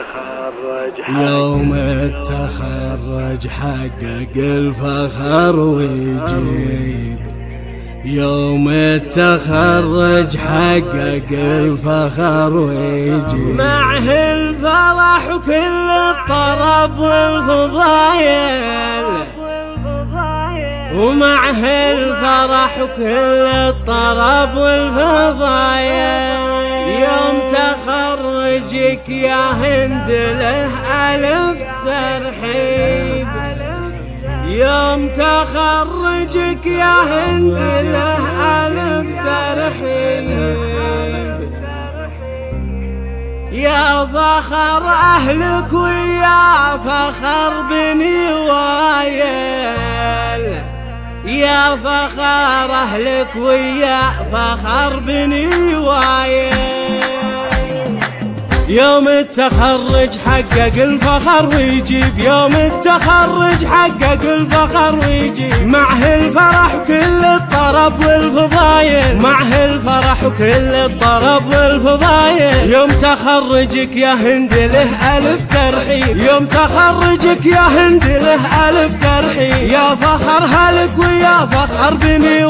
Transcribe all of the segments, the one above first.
التخرج يوم التخرج حقق الفخر ويجيب. يوم التخرج حقق الفخر ويجيب. معه الفرح وكل الطرب والفضايل. ومعه الفرح وكل الطرب والفضايل يوم تخرجك يا هند له ألف ترحيب. يوم تخرجك يا هند له ألف ترحيب. يا فخر أهلك ويا فخر بني وايل يا فخر أهلك ويا فخر بني وايل. يوم التخرج حقق الفخر ويجيب. يوم التخرج حقق الفخر ويجيب. معه الفرح كل الطرب والفضايل. معه الفرح وكل الطرب والفضايل. يوم تخرجك يا هند له ألف ترحيب. يوم تخرجك يا هند له ألف ترحيب. يا فخر هلك ويا فخر بني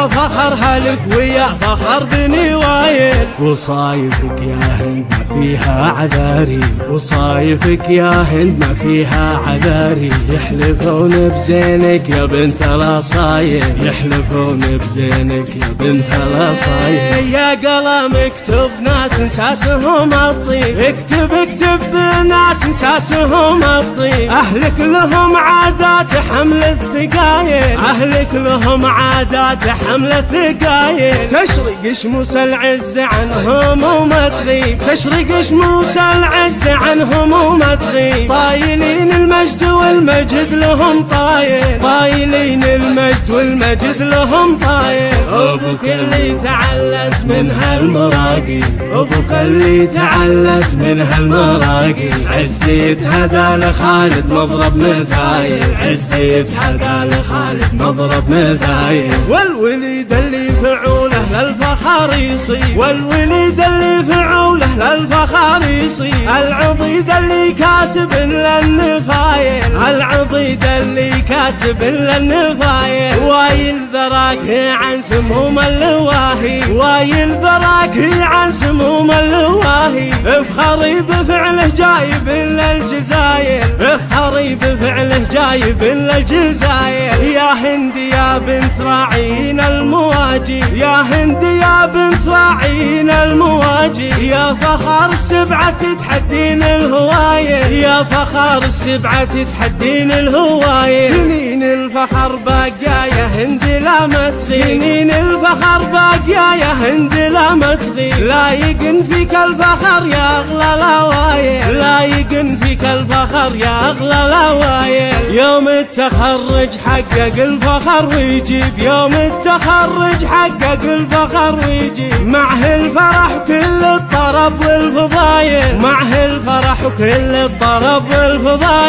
يا فخر هلك ويا فخر بني وايل وصايفك يا هند ما فيها عذاري. وصايفك يا هند ما فيها عذاري. يحلفون بزينك يا بنت الاصايل يحلفون بزينك يا بنت الاصايل يا قلم اكتب ناس انساسهم الطيب اكتب اكتب ناس انساسهم الطيب أهلك لهم عادات حمل الثقايل. أهلك لهم عادات حمل الثقايل تشرق شموس العز عنهم وما تغيب. تشرق شموس العز عنهم وما تغيب. طايلين المجد والمجد لهم طايل. طايلين المجد والمجد لهم طايل. أبوك اللي تعلت من هالمراقي. أبوك اللي تعلت من هالمراقي. عزيت هدى لخالد مضرب مثايل. عزيت هدى لخالد مضرب مثايل. والوليد اللي فعوله للفخر يصيب والوليد اللي فعوله للفخر يصيب العضيد اللي كاسب للنفايل. العضيد اللي كاسب للنفايل. وايل ذراك عن سموم اللواهي وايل ذراك عن سموم اللواهي افخري بفعله جايب للجزاير افخري بفعله جايب للجزاير يا هند يا بنت راعين المواجي. يا هند يا بنت راعين المواجي. يا فخر السبعة تتحدين الهواية. يا فخر السبعة تتحدين الهواية. سنين الفخر باقية يا هند لا ما سنين الفخر باقية يا هند لا ما تغيب لا يقن فيك الفخر يا أغلى الهواية لا يقن فيك الفخر يا أغلى الهواية يوم التخرج حقق الفخر ويجيب. يوم التخرج حقق الفخر ويجيب. معه الفرح كل الطرب والفضايل. معه الفرح وكل الطرب والفضايل.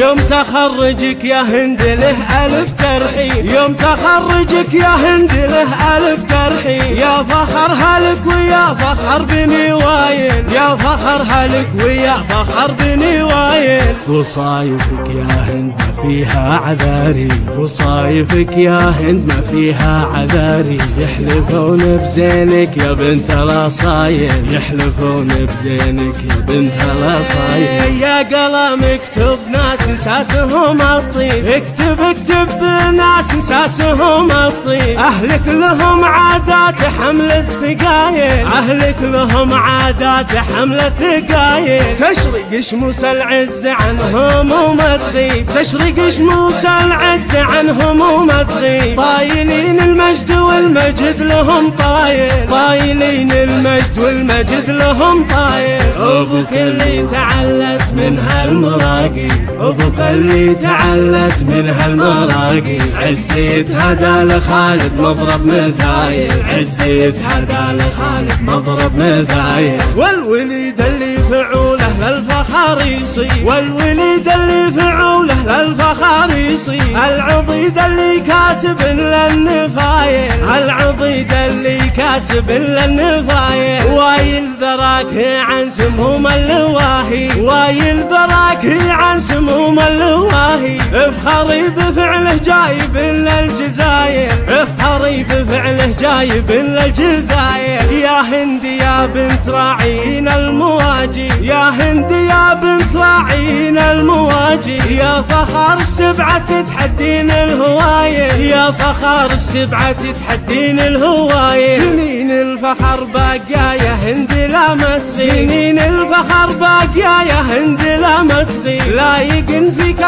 يوم تخرجك يا هند له ألف ترحيب يوم تخرجك يا هند له ألف ترحيب يا فخر هلك ويا فخر بني وايل. يا فخر هلك ويا فخر بني وايل. وصايفك يا هند ما فيها عذاري. وصايفك يا هند ما فيها عذاري. يحلفون بزينك يا بنت الاصايل يحلفون بزينك يا بنت الاصايل يا قلم اكتب ناس انساسهم الطيب. اكتب اكتب ناس انساسهم الطيب. أهلك لهم عادات حمل الثقايل. أهلك لهم عادات حمل الثقايل. تشرق شموس العز عنهم وما تغيب. تشرق شموس العز عنهم وما تغيب. طايلين المجد والمجد لهم طايل. طايلين المجد والمجد لهم طايل. اللي تعلت من هالمراقي أبوك اللي تعلت من هالمراقي. عزيت هدى لخالد مضرب مثايل. عزيت هدى لخالد مضرب مثايل. والوليد اللي فعوله له للفخر يصير والوليد اللي فعوله للفخر يصير العضيد اللي كاسب العضيد اللي كاسب للنفاية وايل ذراك عن سموم اللواهي وايل ذراك عن سموم اللواهي افخري بفعله جايب للجزاير افخري بفعله جايب للجزاير يا هند يا بنت راعين المواجي. يا هند يا بنت راعين المواجي. يا فخر السبعة تحدين الهواية. يا فخر السبعة تحدين الهواية. سنين الفخر باقية يا هند لا ما سنين الفخر باقية يا هند لا ما لايق فيك